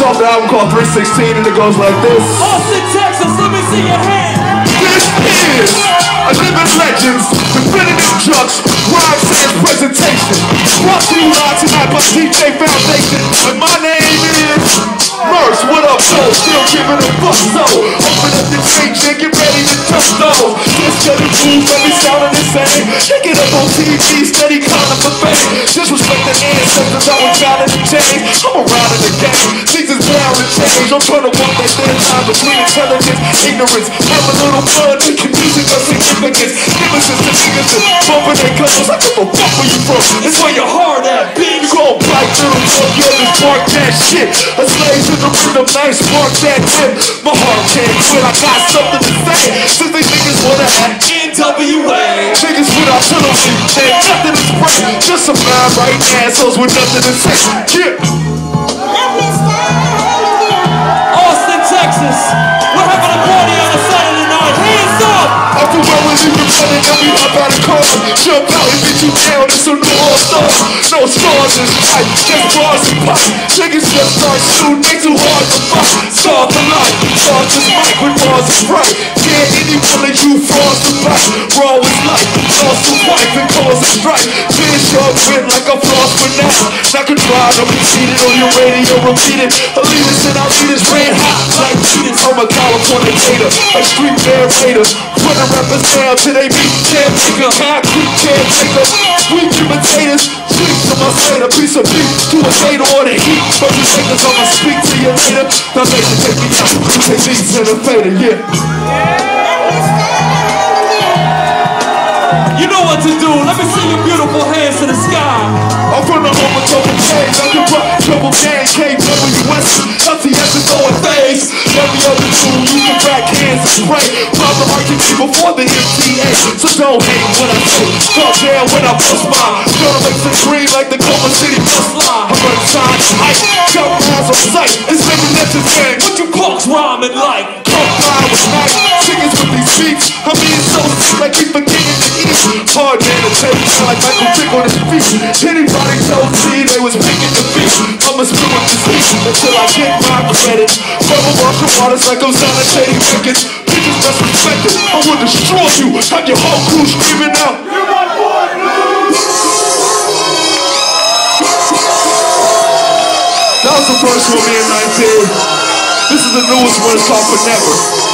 is off the album called 316 and it goes like this. Austin, Texas, let me see your hand. This is a living legends, Definitive Jux, rhyme says presentation. Brought to you live tonight by DJ Foundation. And my name is Murs. What up, though? Still giving a fuck so. Open up the change and get ready to touch those. Just get it move, every sounding the same. Check it up on TV, steady calling for fame. Disrespect the ancestors, I was down in the chain. I'm around in the game. Is bound to change. I'm trying to walk that thin line between intelligence, ignorance. Have a little fun, making music of significance. Nemesis to niggas and bumping their guns. I give a fuck where you from. It's where your heart at, bitch. You gon' bite little fuck you and spark that shit. A slave to the rhythm, nice spark that tip. My heart can't quit, I got something to say. Since they niggas wanna act NWA. Niggas with artillery, and nothing to spray. Just some mind right assholes with nothing to say. Yeah. Texas. We're having a party on a Saturday night. Hands up. After well when you running, then we hop out of car. Jump out and beat you down, it's a new all-star. No stars in sight, just bars and pop. Niggas just start shooting, they too hard to fight. Start the light, start this mic with bars and bright. Yeah, any of you frauds to bite. Raw is life, lost a wife and cause a strike. Finish your win like a floss for now. Not contrived, I'm repeated on your radio, repeated. Elitist and I'll lead red hot like cheaters. I'm a California gator, a street narrator. Put rappers down till they beat caretaker. Concrete caretaker, weak imitators. Sleep to my slate, a piece of beef to a gator or the heat. But you takers, I'ma speak to you later. Now take me out, take these to the fader, yeah. You know what to do. Let me see your beautiful hands to the sky. I'm from the home of double K's. I can rock double gang, KWS. LTS is throwing things. Every other tool, you can back hands and spray. I can be before the MTA. So don't hate what I say. Fall down when I bust mine. Gonna make some green like the Coma City bus line. I run signs, hype, got miles on sight. It's living necessary. What you punks rhyming like? Come fly with night. Chickens with these beats. I'm being so like to eat. Hard man to take like Michael Vick on his feet. Anybody told me they was making the beat. I'ma spit with this beat until I get my credit. Bubble washing waters like I'm sanitating records. Bitches best respected. I will destroy you. Have your whole crew screaming out. You're not born That was the first one, me and 19. This is the newest one, it's called Fornever.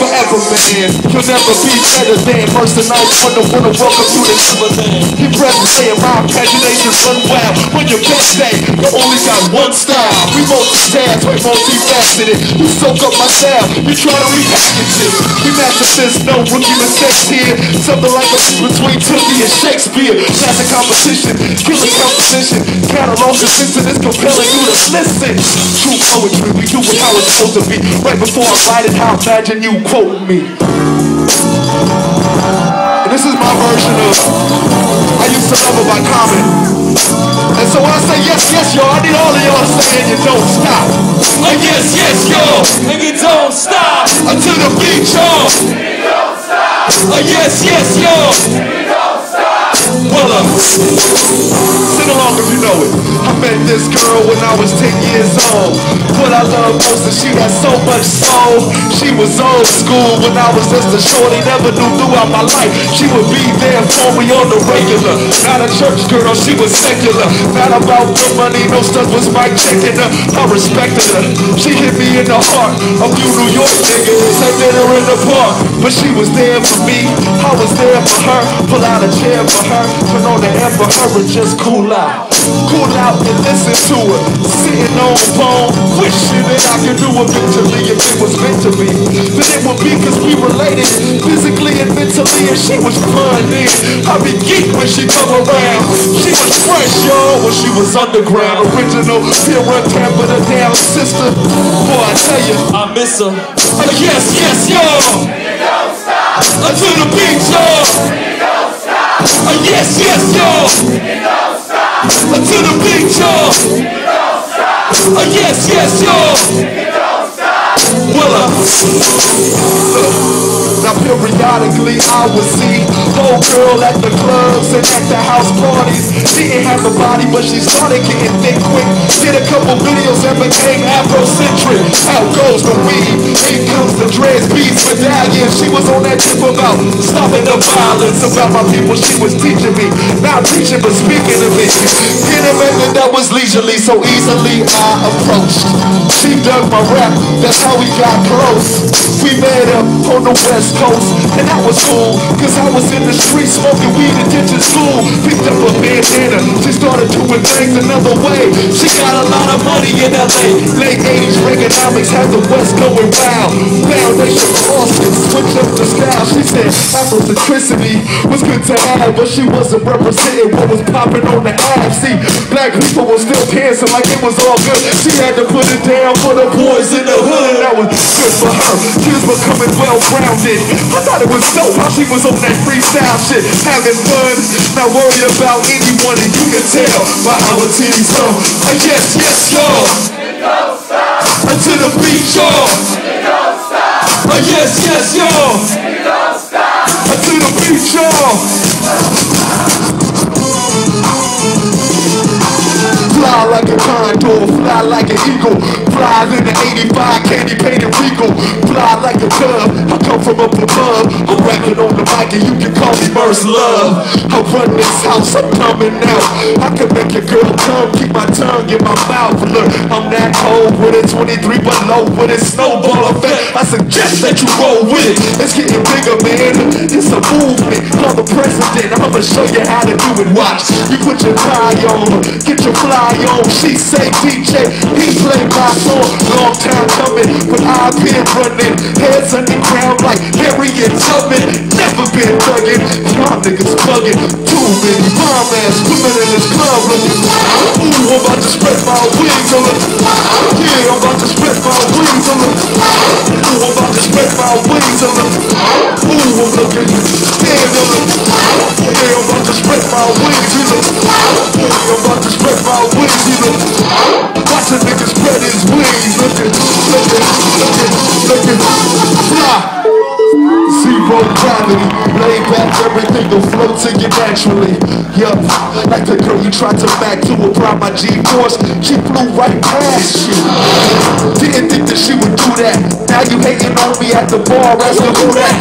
Forever, man. You'll never be better than First tonight, wanna wanna welcome to Neverland. He present saying my imaginations run wild. When you can't say, you only got one style. We multitask, we multifaceted. You soak up my style, you try to repackage it. We master this, no rookie mistakes here. Something like a between Timothy and Shakespeare. Classic competition, killer composition. Catalog the is compelling you to listen. True poetry, we do it how it's supposed to be. Right before I write it, how imagine you quote me. And this is my version of I used to love it by Common. And so when I say yes, yes, y'all, I need all of y'all to say and you don't stop. Oh, yes, yes, yo. And you don't stop. Until the beat, y'all. Oh, yes, yes, yo. Well, sing along if you know it. I met this girl when I was 10 years old. What I love most is she had so much soul. She was old school when I was just a shorty. Never knew throughout my life she would be there for me on the regular. Not a church girl, she was secular. Not about the money, no stuff was my her. I respected her. She hit me in the heart. A few New York niggas had dinner in the park. But she was there for me. I was there for her. Pull out a chair for her. Turn on the her just cool out. Cool out and listen to it. Sitting on phone, wishing that I could do eventually if it was meant to be. Then it would be cause we related physically and mentally and she was fun then. I be geek when she come around. She was fresh, y'all, when she was underground. Original, pure run Tampa the down sister. Boy, I tell you, I miss her. uh, yes, yes, y'all. Until the beat, y'all. Uh, yes, yes, y'all. Until the beat, y'all. Uh, yes, yes, y'all. Well, uh, now Periodically I would see Old girl at the clubs and at the house parties. She Didn't have a body but she started getting thick quick. Did a couple videos and became Afrocentric. Out goes the weed? Here comes the dreads, beats, medallions She was on that tip about stopping the violence About my people she was teaching me. Not teaching but speaking to me In a method that was leisurely so easily I approached. She dug my rap, that's how we got close. We met up on the west coast And that was cool Cause I was in the street smoking weed and ditching school. Picked up a bandana She started doing things another way. She got a lot of money in LA Late 80s Reaganomics had the west going wild. Foundation Austin switched up the style. She said Afrocentricity was good to have But she wasn't representing what was popping on the app. See, black people were still dancing like it was all good. She had to put it down for the boys in the hood that was good for her. Kids becoming well-rounded. I thought it was dope how she was on that freestyle shit Having fun, not worried about anyone And you can tell by our titties so uh, Yes, yes, y'all Until the beat, y'all. Uh, Yes, yes, y'all. Until the beat, y'all. Fly like a condor, fly like an eagle. Fly in the 85 candy painted regal. Fly like a dove, I come from up above. I'm rapping on the mic and you can call me Murs Love. I run this house, I'm coming out. I can make your girl come, keep my tongue in my mouth. Look, I'm that cold with it, 23 below with it Snowball effect, I suggest that you roll with it. It's getting bigger, man, it's a movement. Call the president, I'ma show you how to do it. Watch, you put your tie on, get your fly on. She say DJ, he play my song Long time coming, but I've been running. Heads underground like Harriet Tubman. Never been thugging, y'all niggas bugging Too many bomb ass women in this club looking. Ooh, I'm about to spread my wings on the Lay back, everything will flow to you naturally. Yup, like the girl you tried to back to apply my G-force, she flew right past you. Didn't think that she would do that. Now you hating on me at the bar, asking who that.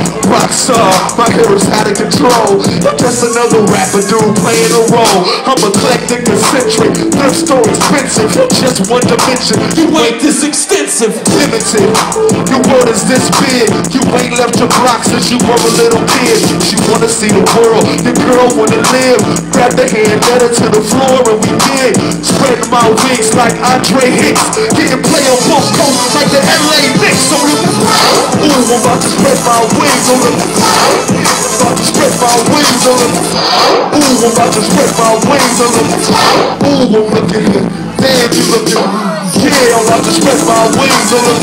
Rockstar, my hair is out of control. I'm just another rapper dude playing a role. I'm eclectic, eccentric, thrift store expensive. You're just one dimension. You ain't this extensive, limited. Your world is this big. You ain't left your block since you were a little kid. She wanna see the world, the girl wanna live. Grab the hand, let her to the floor, and we did. Spreading my wings like Andre Hicks. Getting play on both coasts like the LA Knicks. On the ooh, I'm about to spread my wings on the. About to spread my wings on the. Ooh, I'm about to spread my wings on the. Ooh, I'm looking. Damn, you looking. Yeah, I'm about to spread my wings on the.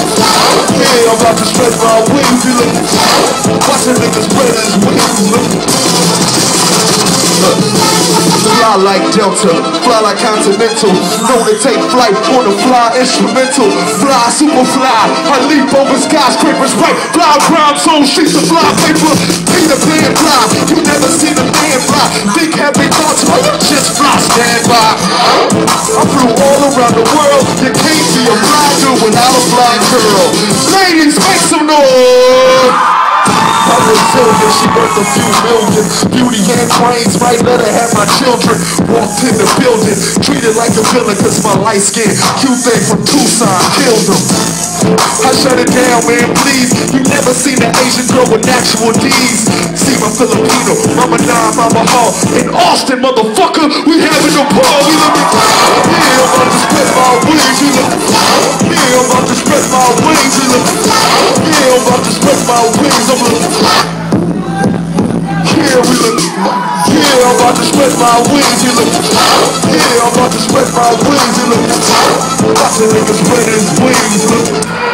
Yeah, I'm about to spread my wings. You look. Watch a nigga spread his wings. Look. Fly like Delta, fly like Continental. Known to take flight on the fly instrumental. Fly, super fly, I leap over skyscrapers Right, fly ground zone, sheets of fly paper. Peter Pan fly, you never seen a man fly. Think heavy thoughts, you just fly, stand by. I flew all around the world You can't be a fly dude without a fly girl. Ladies, make some noise She worth a few million. Beauty and brains, right? let her have my children. Walked in the building, treated like a villain Cause my light skin, cute thing from Tucson Killed him. I shut it down, man, please. You never seen an Asian girl with natural D's. See my Filipino, mama nah, mama hall. In Austin, motherfucker, we having a ball We looking, yeah, I'm about to spread my wings You look, I'm yeah, we look. Yeah, I'm about to spread my wings. You look. Yeah, I'm about to spread my wings. You look. Watch a nigga spread his wings.